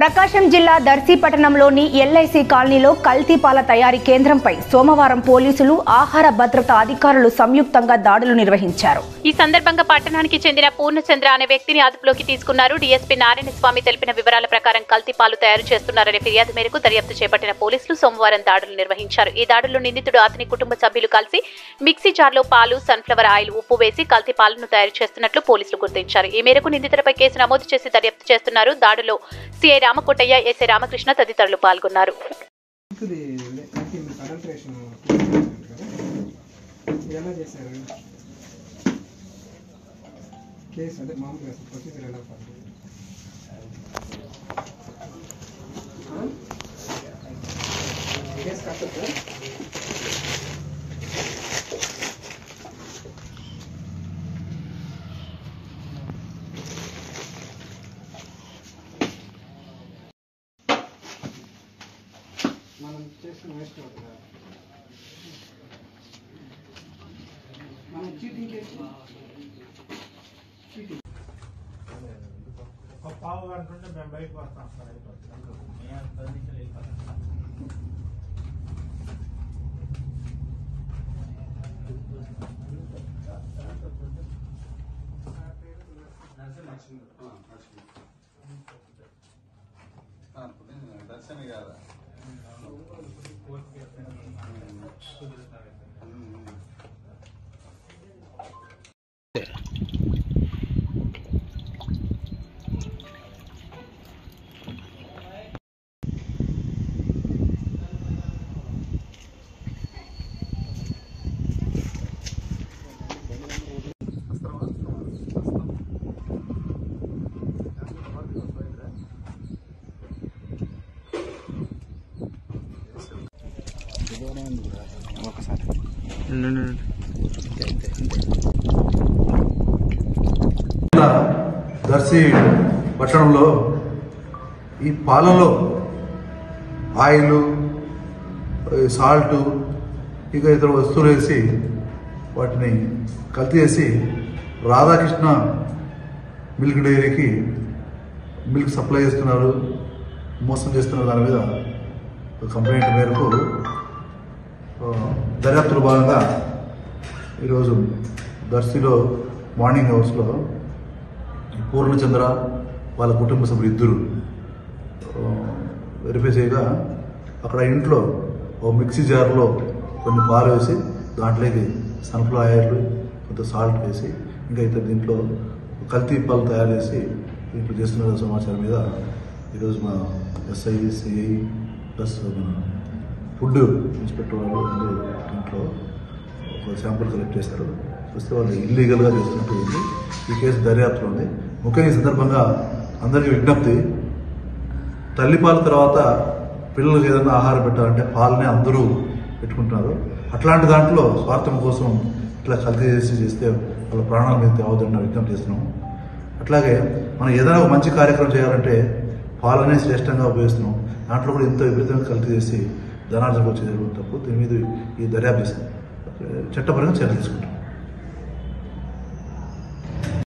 ప్రకాశం జిల్లా దర్శి పట్టణంలోని ఎల్ఐసి కాలనీలో కల్తీపాల తయారీ కేంద్రంపై సోమవారం పోలీసులు ఆహార భద్రతా అధికారులు సంయుక్తంగా దాడులు నిర్వహించారు. ఈ సందర్భంగా పట్టణానికి చెందిన పూర్ణచంద్ర అనే వ్యక్తిని అదుపులోకి తీసుకున్నారు. డీఎస్పీ నారాయణ స్వామి తెలిపిన వివరాల ప్రకారం కల్తీపాలు తయారు చేస్తున్నారనే ఫిర్యాదు మేరకు దర్యాప్తు చేపట్టిన పోలీసులు సోమవారం దాడులు నిర్వహించారు. ఈ దాడుల్లో నిందితుడు అతని కుటుంబ సభ్యులు కలిసి మిక్సీ జార్లో పాలు సన్ఫ్లవర్ ఆయిల్ ఉప్పు వేసి కల్తీపాలను తయారు చేస్తున్నట్లు పోలీసులు గుర్తించారు. ఈ మేరకు నిందితులపై కేసు నమోదు చేసి దర్యాప్తు చేస్తున్నారు. దాడిలో సిఐ రామకోటయ్య ఎస్ఏ రామకృష్ణ తదితరులు పాల్గొన్నారు. ఎలా చేశారు? కేసు అంటే మామూలుగా ప్రొసీజర్ ఎలా పడుతుంది కేసు కట్టదు మనం చేసిన వేస్ట్ అవుతుందా మనం చీటింగ్ చేసి చీటింగ్ ఒక పావు గంట ఉంటే మేము బయటకు వస్తాం సార్ అయిపోతుంది మేము పది నిమిషాలు దర్శన గారా దర్శి పట్టణంలో ఈ పాలలో ఆయిల్ సాల్ట్ ఇక ఇతర వస్తువులు వేసి వాటిని కల్తీ చేసి రాధాకృష్ణ మిల్క్ డైరీకి మిల్క్ సప్లై చేస్తున్నారు మోసం చేస్తున్నారు దాని మీద కంప్లైంట్ మేరకు దర్యాప్తులో భాగంగా ఈరోజు దర్శిలో మార్నింగ్ హౌస్లో పూర్ణచంద్ర వాళ్ళ కుటుంబ సభ్యులు ఇద్దరు వెరిఫై చేయగా అక్కడ ఇంట్లో ఓ మిక్సీ జార్లో కొన్ని పాలు వేసి దాంట్లోకి సన్ఫ్లవర్ ఆయిల్ కొంత సాల్ట్ వేసి ఇంకా ఇతర దీంట్లో కల్తీ పాలు తయారు చేసి దీంట్లో చేస్తున్న సమాచారం మీద ఈరోజు మా ఎస్ఐ సిఐ ప్లస్ మన ఫుడ్ ఇన్స్పెక్టర్ వాళ్ళు అందరూ ఇంట్లో ఒక శాంపుల్ కలెక్ట్ చేశారు చూస్తే వాళ్ళు ఇల్లీగల్గా చేస్తున్నట్టు ఉంది. ఈ కేసు దర్యాప్తులో ఉంది. ముఖ్యంగా ఈ సందర్భంగా అందరికీ విజ్ఞప్తి తల్లిపాల తర్వాత పిల్లలకు ఏదైనా ఆహారం పెట్టాలంటే పాలనే అందరూ పెట్టుకుంటున్నారు. అట్లాంటి దాంట్లో స్వార్థం కోసం ఇట్లా కల్తీ చేసి చేస్తే వాళ్ళ ప్రాణాల మీద తేవద్దని విజ్ఞప్తి చేస్తున్నాము అట్లాగే మనం ఏదైనా ఒక మంచి కార్యక్రమం చేయాలంటే పాలనే శ్రేష్టంగా ఉపయోగిస్తున్నాం. దాంట్లో కూడా ఇంత విపరీతంగా కల్తీ చేసి ధనార్జన వచ్చే జరుగుతున్నప్పుడు తప్పు దీని మీద ఈ దర్యాప్తు చేస్తాం చట్టపరంగా చర్యలు తీసుకుంటాం.